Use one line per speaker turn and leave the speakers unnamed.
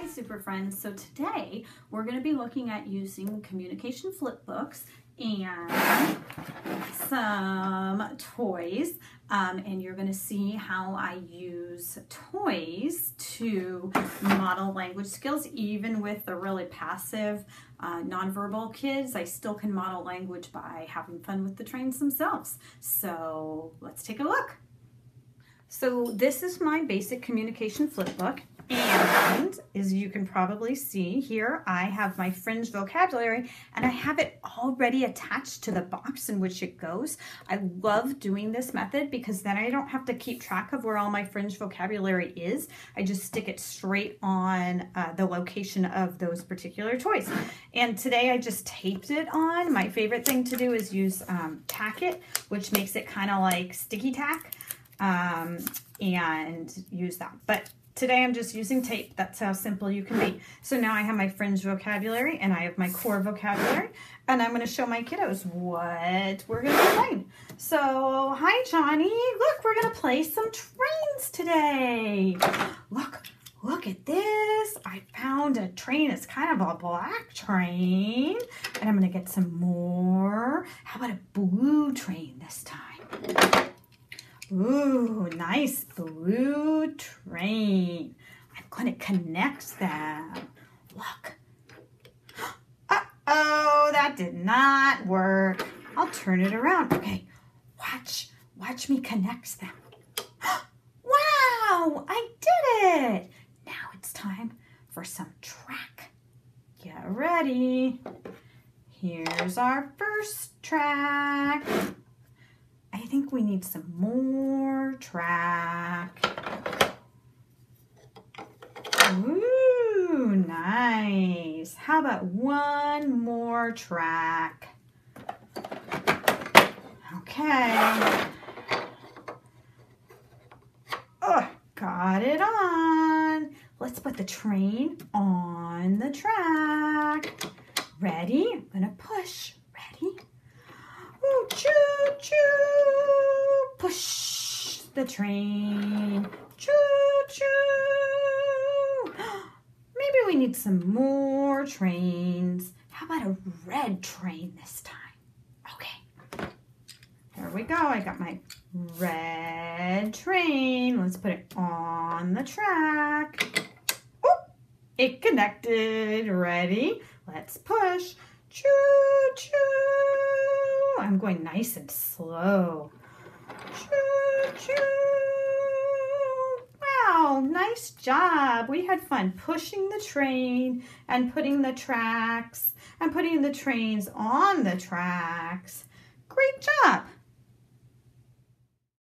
Hi Super Friends. So today we're going to be looking at using communication flip books and some toys um, and you're going to see how I use toys to model language skills even with the really passive uh, nonverbal kids. I still can model language by having fun with the trains themselves. So let's take a look. So this is my basic communication flip book and as you can probably see here, I have my fringe vocabulary and I have it already attached to the box in which it goes. I love doing this method because then I don't have to keep track of where all my fringe vocabulary is. I just stick it straight on uh, the location of those particular toys. And today I just taped it on. My favorite thing to do is use um, tack it, which makes it kind of like sticky tack um, and use that. But Today I'm just using tape. That's how simple you can be. So now I have my fringe vocabulary and I have my core vocabulary and I'm going to show my kiddos what we're going to playing. So, hi Johnny. Look, we're going to play some trains today. Look, look at this. I found a train. It's kind of a black train. And I'm going to get some more. How about a blue train this time? Ooh, nice blue train. I'm going to connect them. Look. Uh-oh, that did not work. I'll turn it around. Okay, watch. Watch me connect them. Wow, I did it. Now it's time for some track. Get ready. Here's our first track think we need some more track. Ooh, nice. How about one more track? Okay. Oh, got it on. Let's put the train on the track. Ready? I'm gonna push. Ready? Ooh, choo choo the train. Choo choo. Maybe we need some more trains. How about a red train this time? Okay. There we go. I got my red train. Let's put it on the track. Oh, it connected. Ready? Let's push. Choo choo. I'm going nice and slow. Wow, nice job. We had fun pushing the train and putting the tracks and putting the trains on the tracks. Great job.